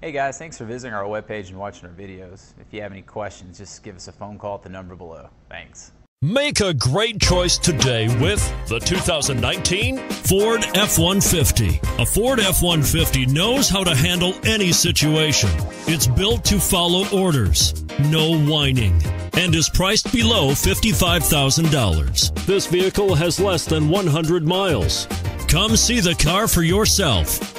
Hey guys, thanks for visiting our webpage and watching our videos. If you have any questions, just give us a phone call at the number below. Thanks. Make a great choice today with the 2019 Ford F 150. A Ford F 150 knows how to handle any situation. It's built to follow orders, no whining, and is priced below $55,000. This vehicle has less than 100 miles. Come see the car for yourself.